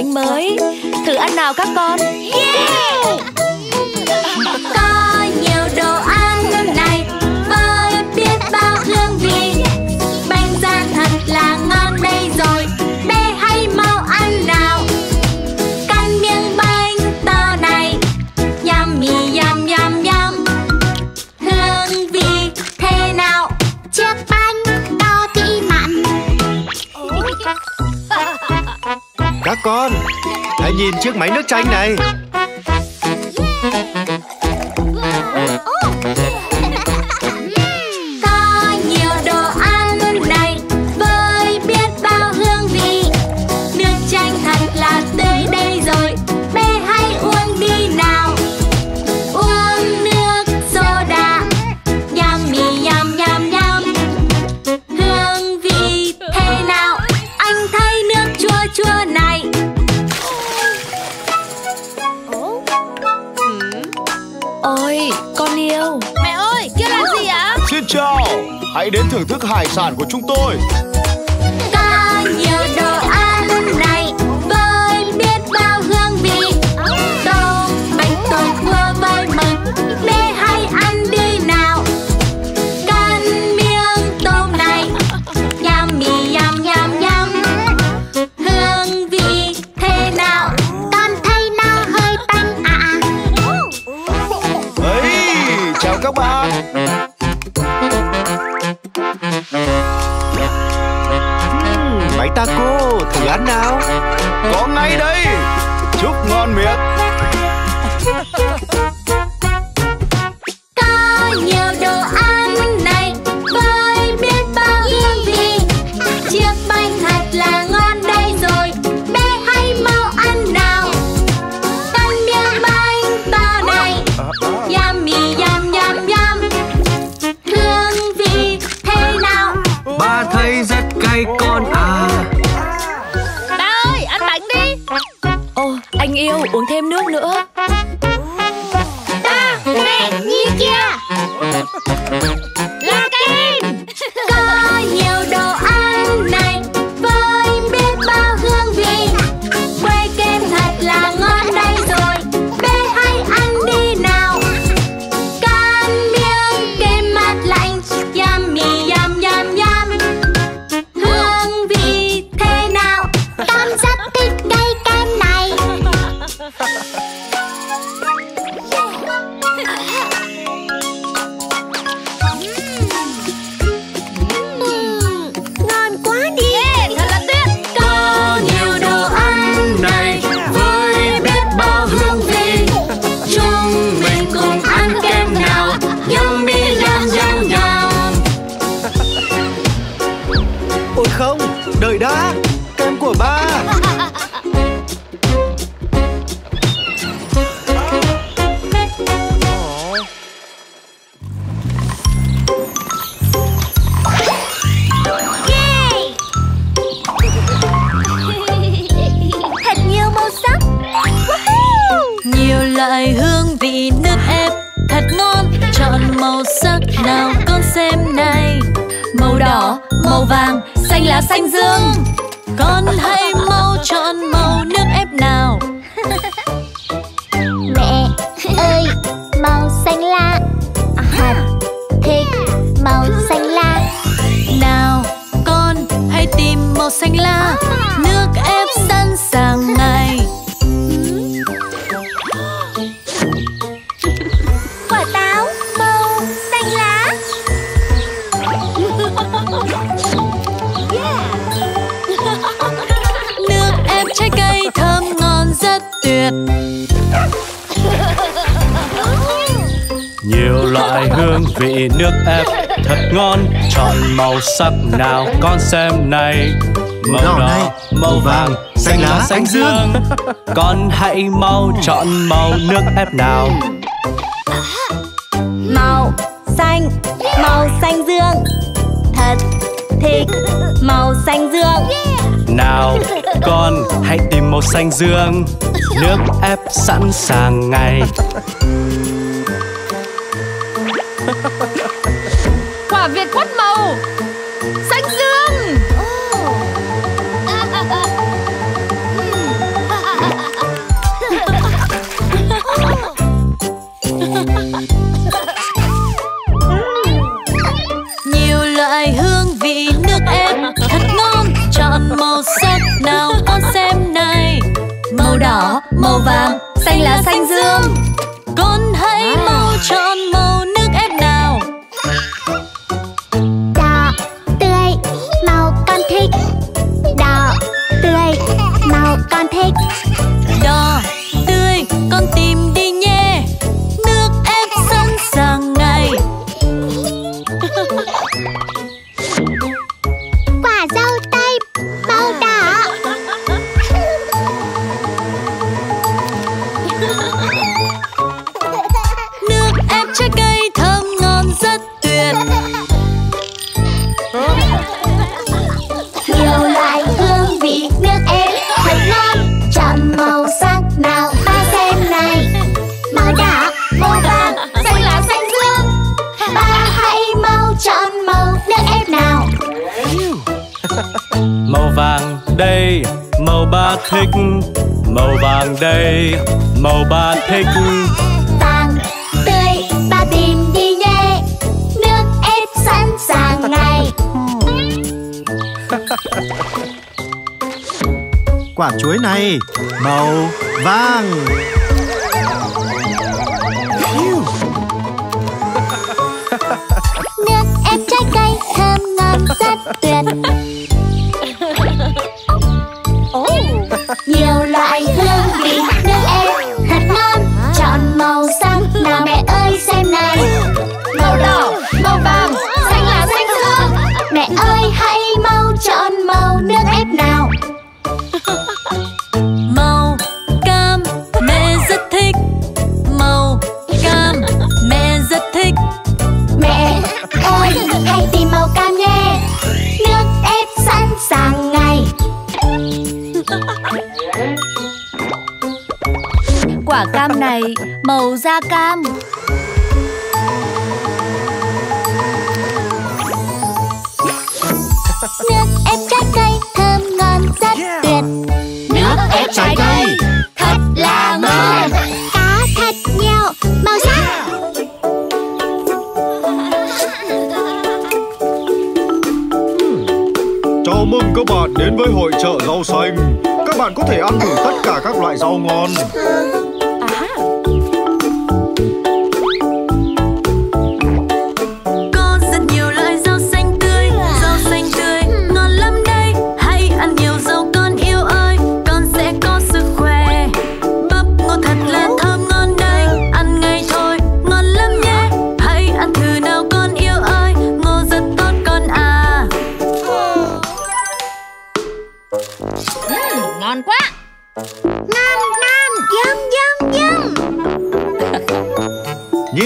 bánh mới Thử ăn nào các con yeah! các con Hãy nhìn chiếc máy nước chanh này. thưởng thức hải sản của chúng tôi. Ha ha ha. loại hương vị nước ép. Thật ngon chọn màu sắc nào con xem này. Màu đỏ, đỏ màu vàng xanh lá xanh dương. Con hãy mau chọn màu nước ép nào. Màu xanh màu xanh dương. Thật thích màu xanh dương. Nào con hãy tìm màu xanh dương. Nước ép sẵn sàng ngay. Quả Việt quất màu. Xanh dương. Nhiều loại hương vị nước ép thật ngon. Chọn màu sắc nào con xem này. Màu đỏ, màu vàng, xanh lá xanh dương. Này. Màu vàng. Này màu da cam. Nước ép trái cây thơm ngon rất tuyệt. Nước ép trái cây. Thật là ngon. Có thật nhiều. Màu sắc. Chào mừng các bạn đến với hội chợ rau xanh. Các bạn có thể ăn thử tất cả các loại rau ngon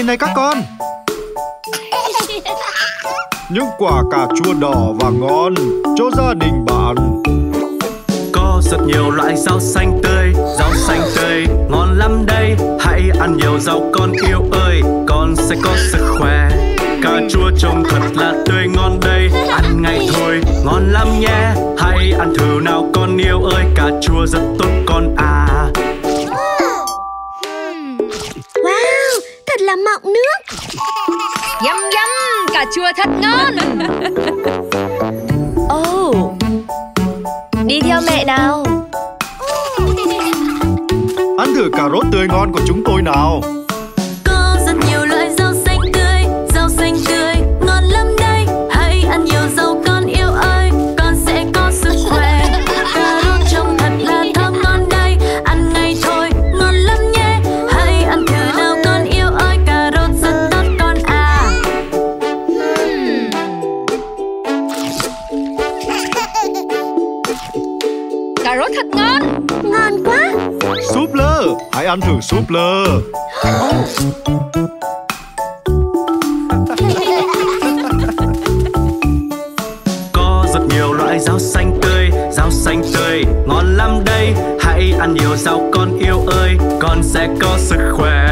này các con. Những quả cà chua đỏ và ngon cho gia đình bạn. Có rất nhiều loại rau xanh tươi, Rau xanh tươi, ngon lắm đây. Hãy ăn nhiều rau con yêu ơi, Con sẽ có sức khỏe. Cà chua trông thật là tươi ngon đây. Ăn ngay thôi, ngon lắm nhé. Hãy ăn thử nào con yêu ơi, Cà chua rất tốt con à. Mọng nước. Yum yum Cà chua thật ngon. Oh đi theo mẹ nào. Ăn thử cà rốt tươi ngon của chúng tôi nào ăn thử súp lơ Có rất nhiều loại rau xanh tươi, rau xanh tươi ngon lắm đây. Hãy ăn nhiều rau con yêu ơi, con sẽ có sức khỏe.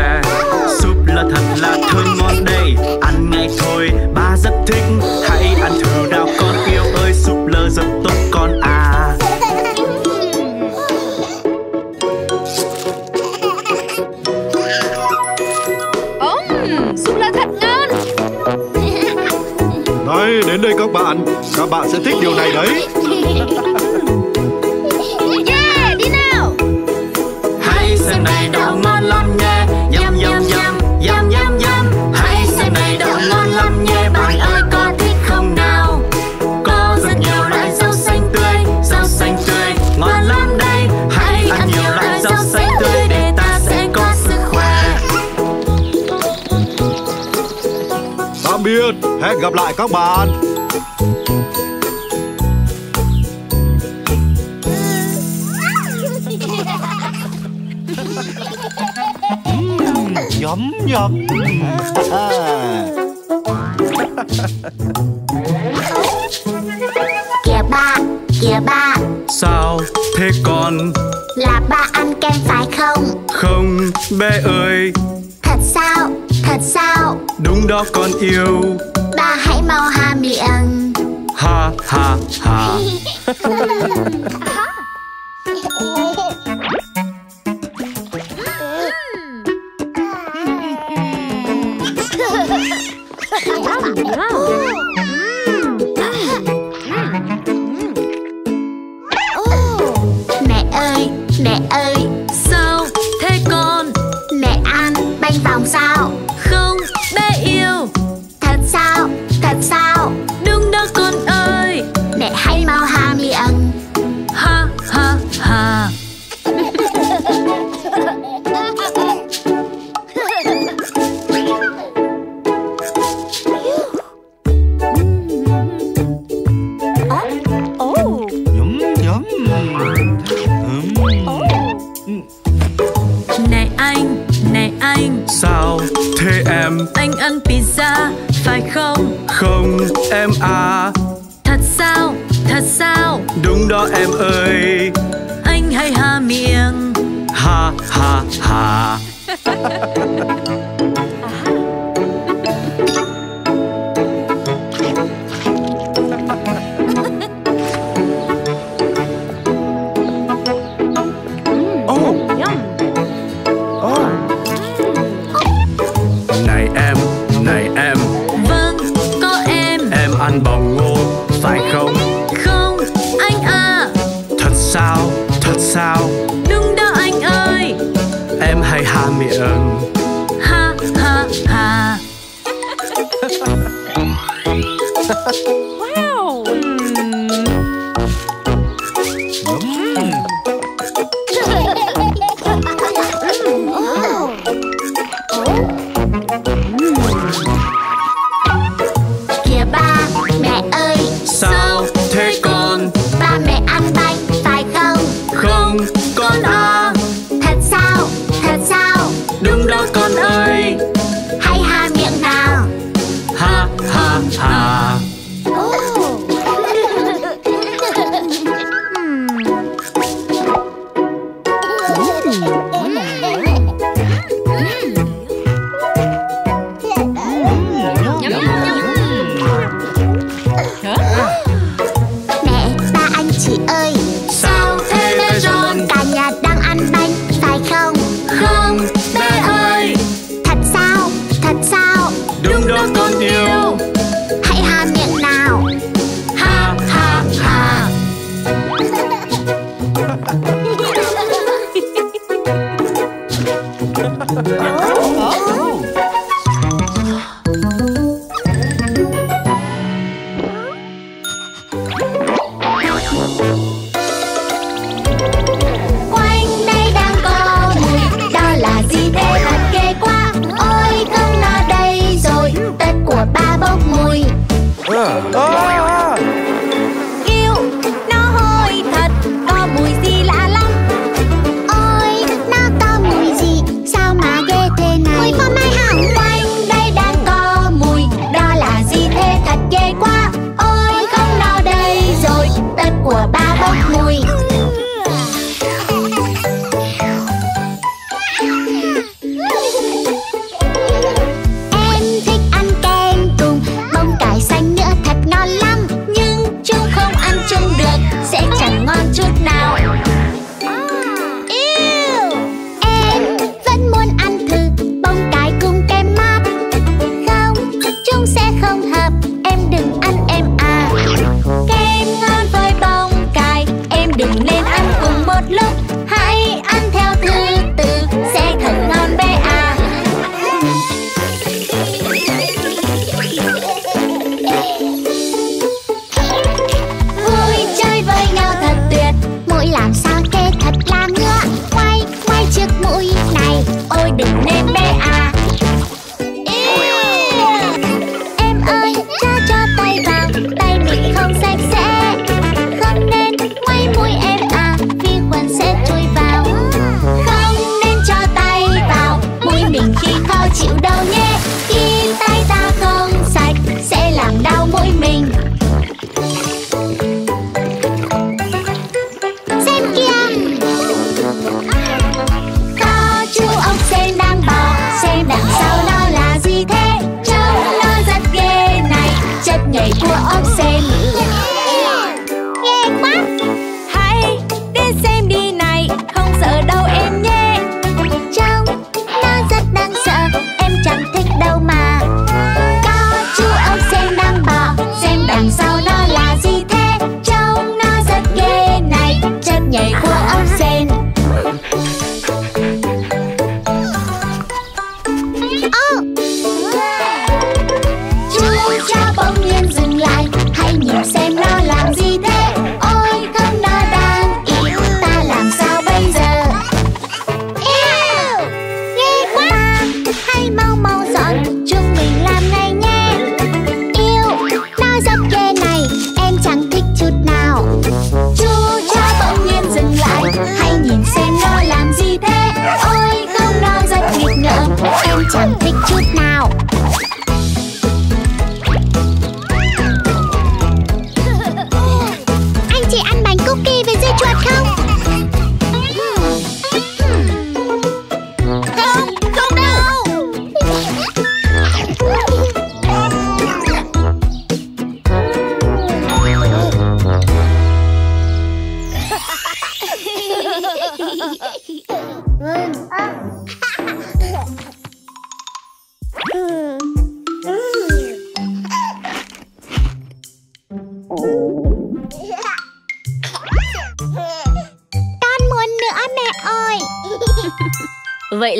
Các bạn sẽ thích điều này đấy. Yeah, đi nào. Hãy xem này đậu ngon lắm nhé. Yum yum yum, yum yum yum. Hãy xem này đậu ngon lắm nhé. Bạn ơi có thích không nào? Có rất nhiều loại rau xanh tươi Rau xanh tươi, ngon lắm đây. Hãy ăn nhiều loại rau xanh tươi để ta sẽ có sức khỏe. Tạm biệt, hẹn gặp lại các bạn. nhọt Kìa ba, kìa ba. Sao thế con? Là ba ăn kem phải không? Không bé ơi. Thật sao, thật sao? Đúng đó con yêu. mẹ ơi mẹ ơi. Hamilton. Ha, ha, ha.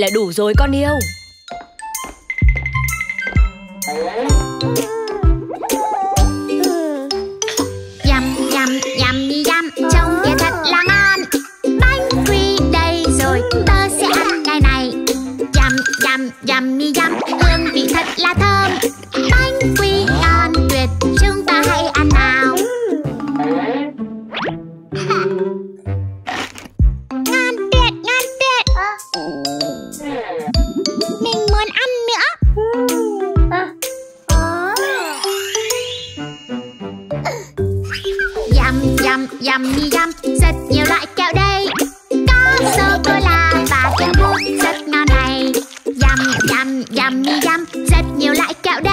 là đủ rồi con yêu. Yummy yum, rất nhiều loại kẹo đây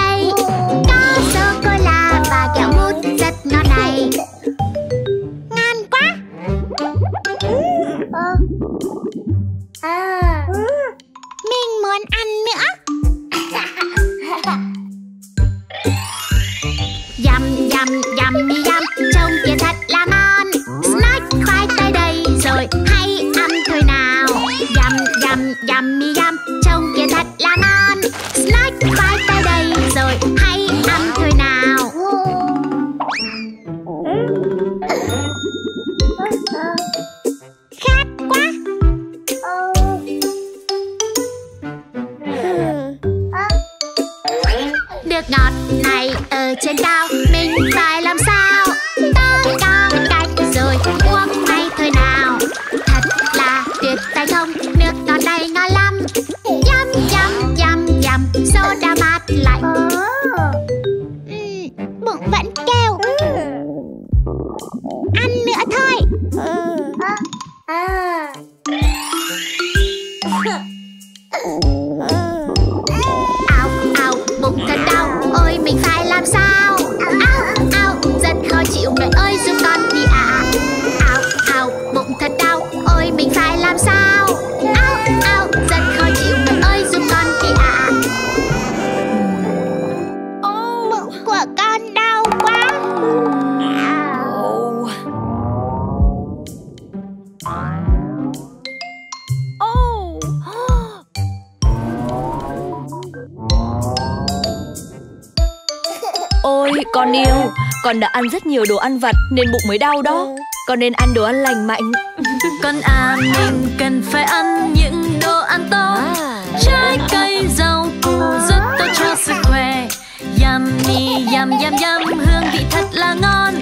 Con đã ăn rất nhiều đồ ăn vặt nên bụng mới đau đó. Ừ. Con nên ăn đồ ăn lành mạnh. Con à mình cần phải ăn những đồ ăn tốt. À. Trái cây rau củ rất tốt cho sức khỏe. Yummy yum yum yum hương vị thật là ngon.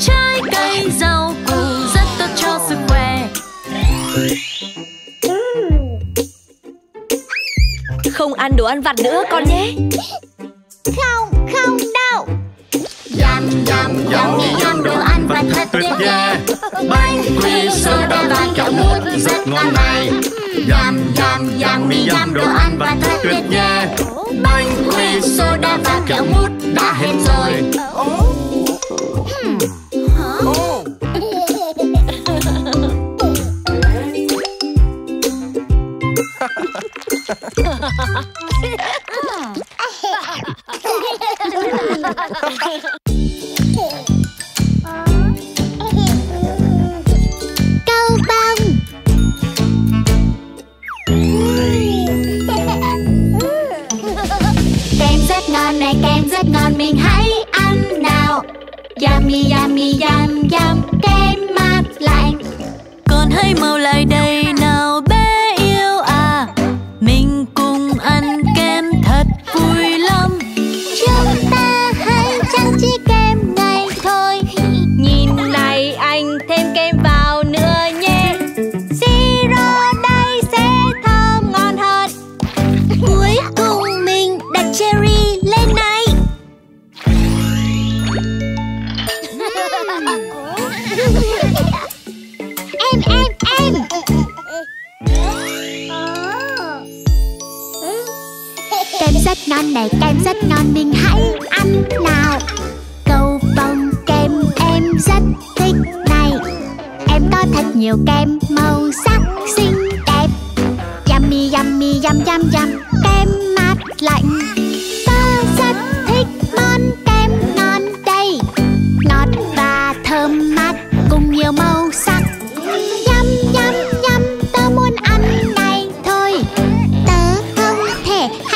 Trái cây rau củ rất tốt cho sức khỏe. Không ăn đồ ăn vặt nữa con nhé. Không nhầm Nhầm như nhầm đồ ăn và thật tuyệt yeah Bánh quy sơ đo và kẹo mút rất ngon này. Nhầm nhầm nhầm như đồ ăn và thật tuyệt yeah Bánh quy sơ đo và kẹo mút đã hết rồi. Ha ha ha. Yummy yummy yum yum Kem mát lạnh Con hãy mau lại đây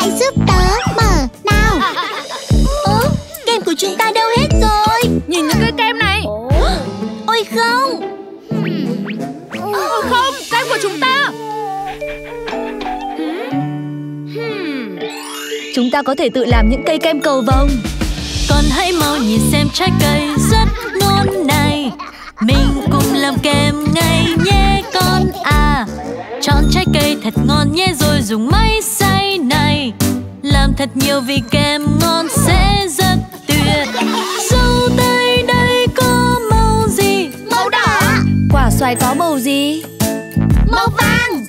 Hãy giúp tớ mở nào. Ơ, kem của chúng ta đâu hết rồi? Nhìn những cái kem này. Ôi không. Ồ không, kem của chúng ta. Chúng ta có thể tự làm những cây kem cầu vồng. Con hãy mau nhìn xem trái cây rất ngon này Mình cùng làm kem ngay nhé con. À Chọn trái cây thật ngon nhé rồi dùng máy thật nhiều vì kem ngon sẽ rất tuyệt Dâu tây đây có màu gì? Màu đỏ Quả xoài có màu gì? Màu vàng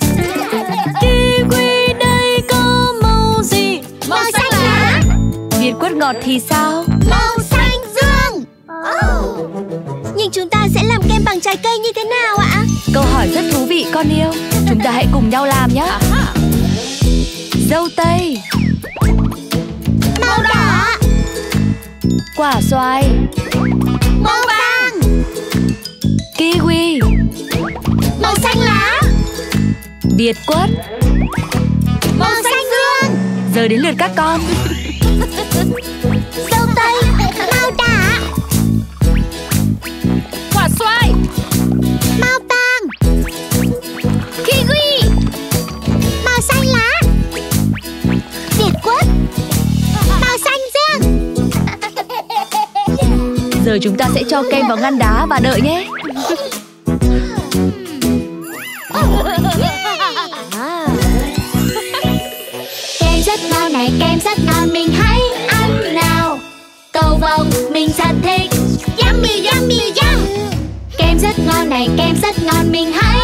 Kiwi đây có màu gì? Màu xanh lá Việt quất ngọt thì sao? Màu xanh dương Nhưng chúng ta sẽ làm kem bằng trái cây như thế nào ạ? Câu hỏi rất thú vị con yêu Chúng ta hãy cùng nhau làm nhé Dâu tây Quả xoài. Màu vàng. Kiwi. Màu xanh lá. Việt quất. Màu xanh dương. Giờ đến lượt các con. Dâu tây Giờ chúng ta sẽ cho kem vào ngăn đá và đợi nhé. Kem rất ngon này, kem rất ngon mình hãy ăn nào. Cầu vồng mình rất thích. Yummy yummy yum. Kem rất ngon này, kem rất ngon mình hãy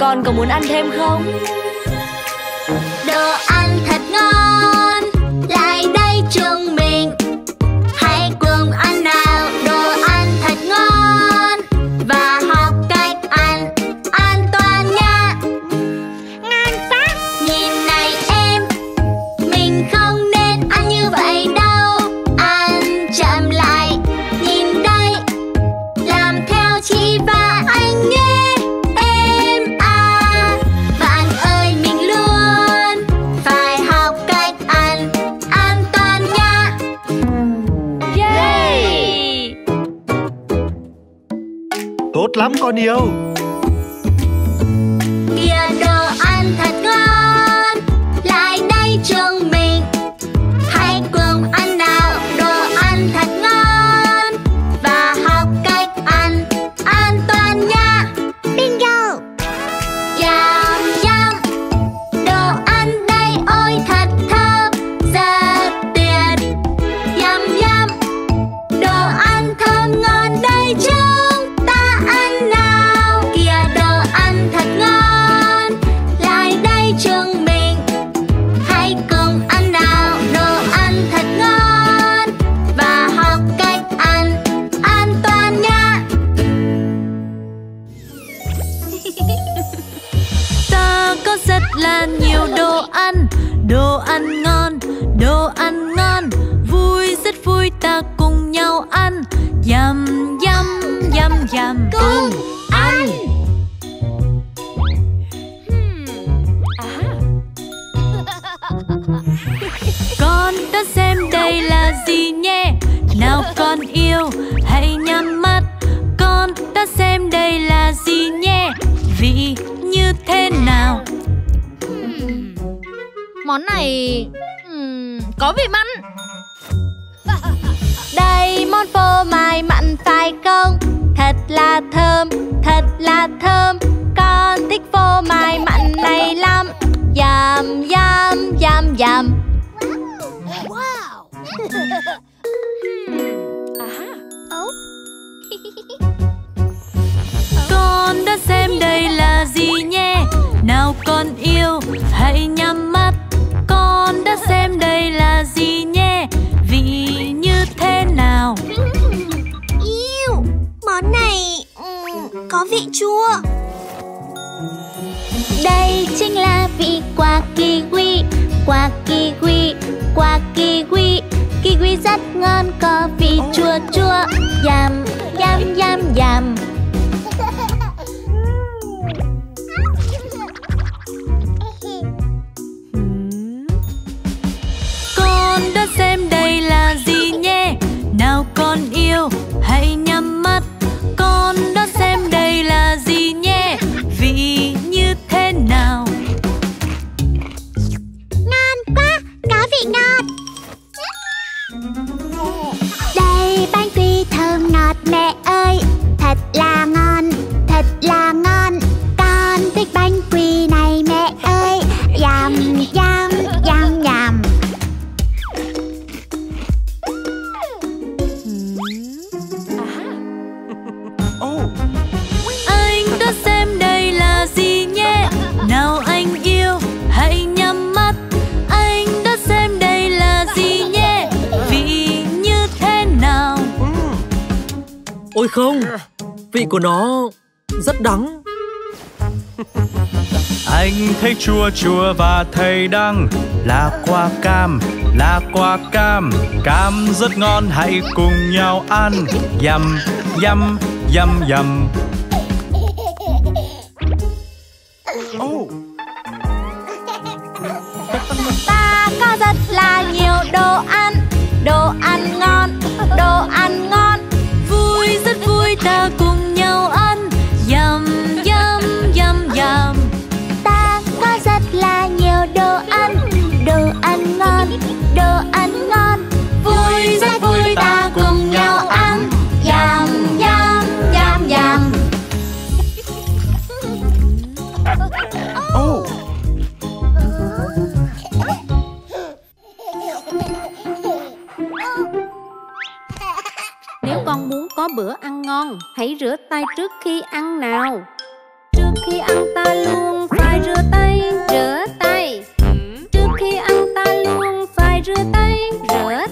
Con có muốn ăn thêm không? Đồ ăn thật ngon Lại đây trường mình lắm con yêu. vị rất ngon có vị chua chua. Yum, yum, yum, yum. Anh thấy chua chua và thầy đăng Là quả cam, là quả cam. Cam rất ngon hãy cùng nhau ăn. Yum, yum, yum, yum. ngon. Hãy rửa tay trước khi ăn nào. Trước khi ăn ta luôn phải rửa tay Rửa tay. Trước khi ăn ta luôn phải rửa tay, Rửa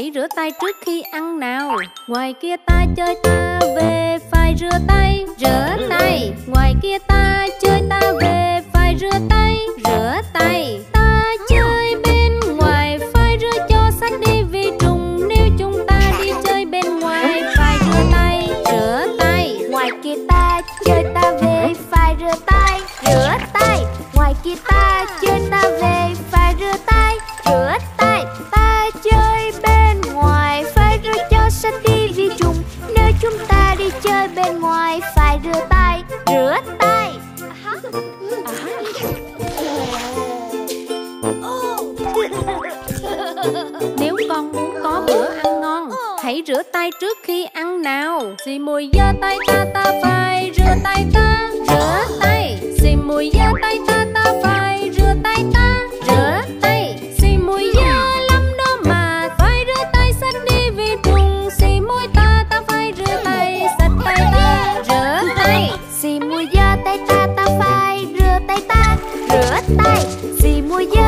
hãy rửa tay trước khi ăn nào. Ngoài kia ta chơi ta về phải rửa tay Rửa tay. Ngoài kia ta chơi ta về phải rửa tay, Rửa Mùi giơ tay ta ta phải rửa tay ta, rửa tay. Xì mùi giơ tay ta ta phải rửa tay ta, rửa tay. Xì mùi giơ lắm đó mà phải rửa tay sạch đi vì trùng Xì mùi ta ta phải rửa tay sạch tay ta, rửa tay. Xì mùi giơ tay ta ta phải rửa tay ta, rửa tay. Xì mùi giơ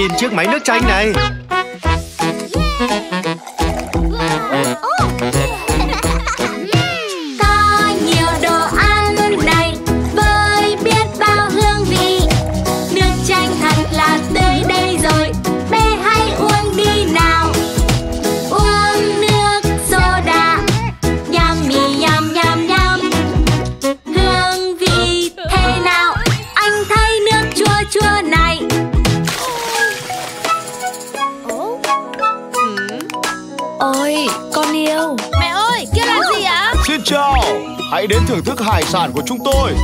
nhìn chiếc máy nước chanh này. sản của chúng tôi.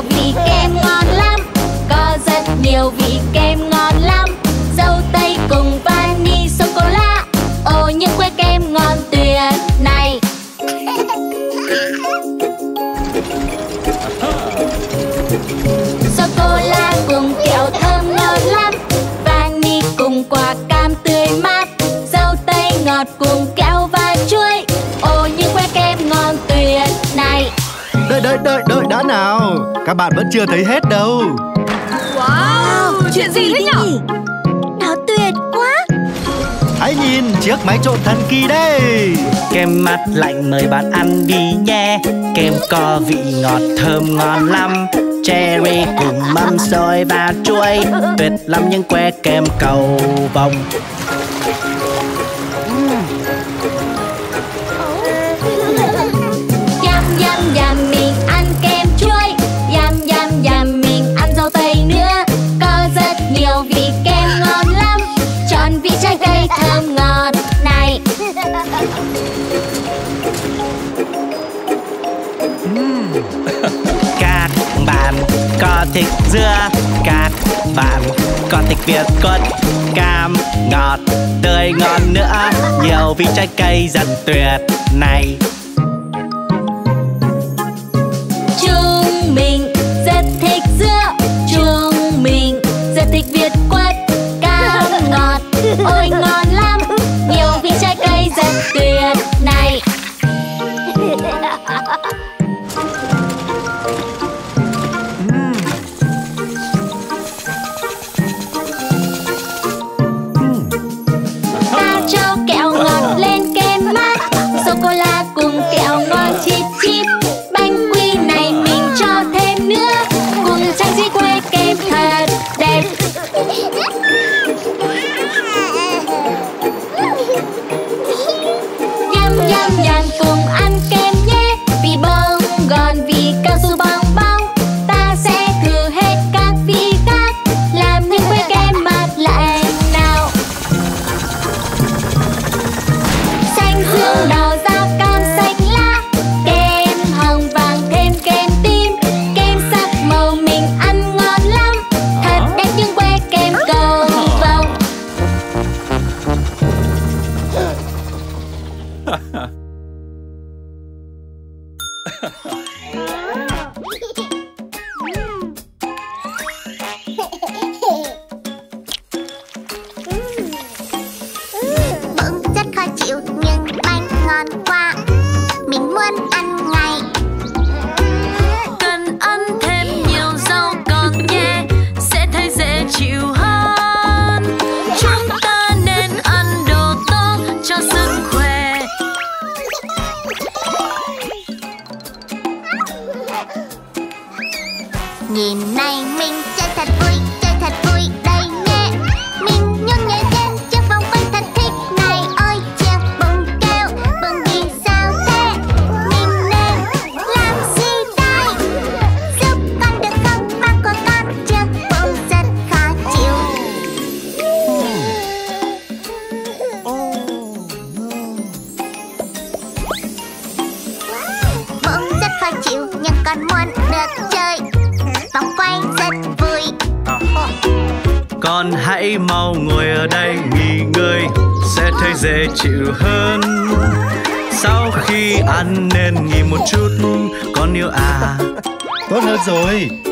oblique Các bạn vẫn chưa thấy hết đâu. Wow, chuyện, gì thế nhỉ? Nó tuyệt quá. Hãy nhìn chiếc máy trộn thần kỳ đây. Kem mắt lạnh mời bạn ăn đi nhé. Kem có vị ngọt thơm ngon lắm. Cherry cùng mâm xôi và chuối. Tuyệt lắm những que kem cầu vồng. thịt dưa các bạn Con thịt việt quất cam ngọt, tươi ngon nữa. Nhiều vị trái cây rất tuyệt này. Rồi.